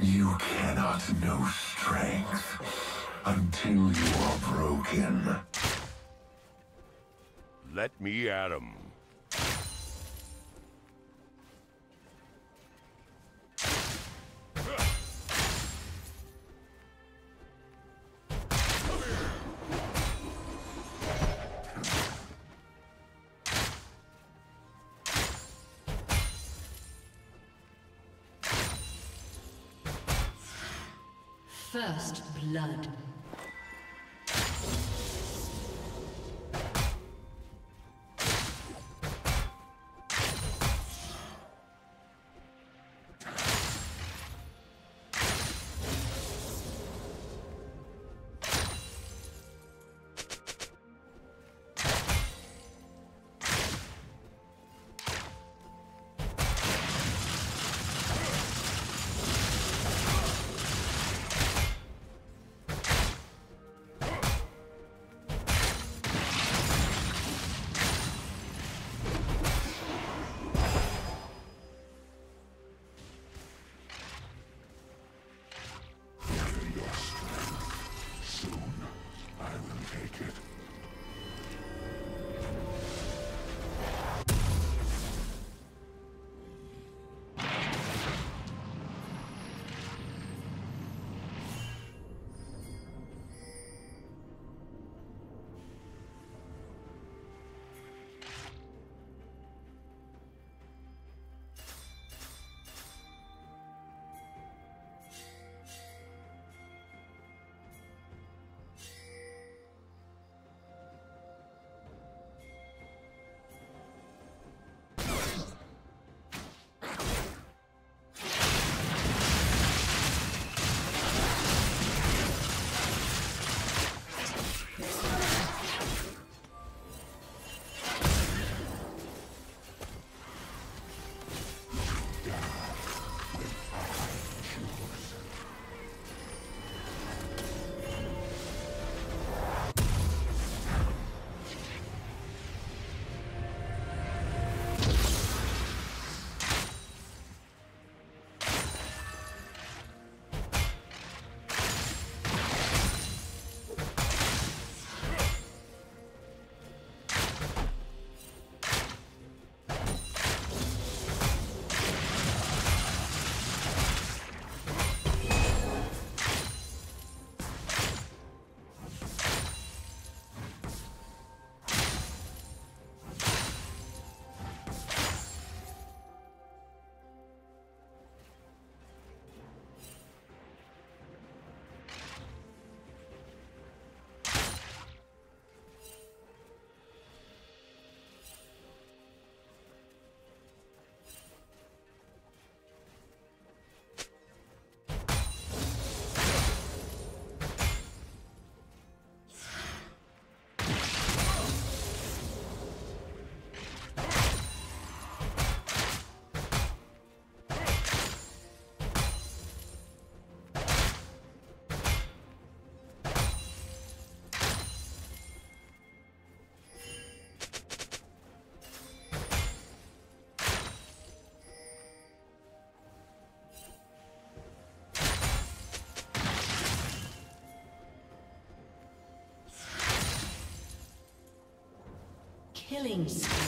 You cannot know strength until you are broken. Let me at him. First blood. Killing spree.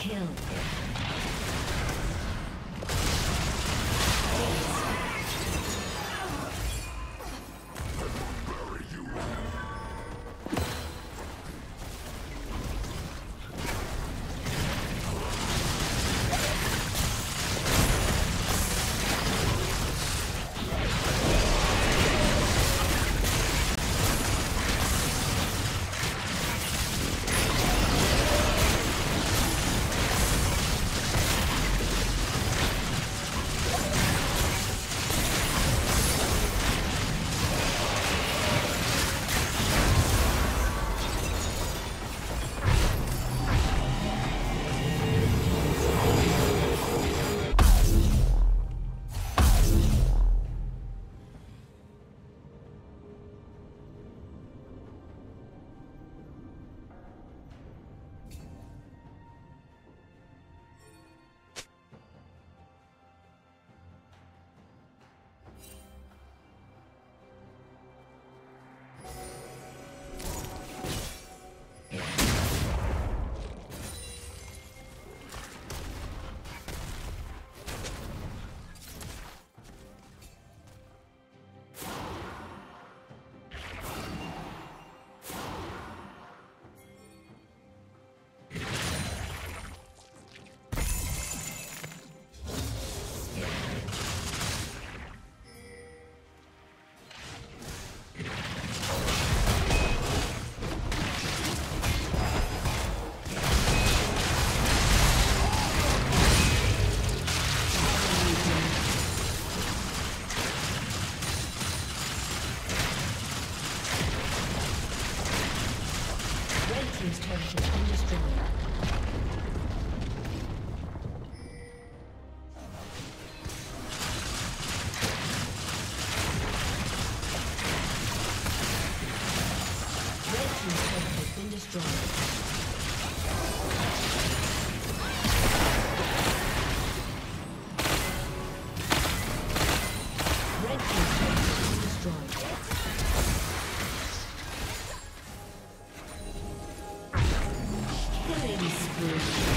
Kill. Thank you.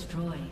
Destroyed.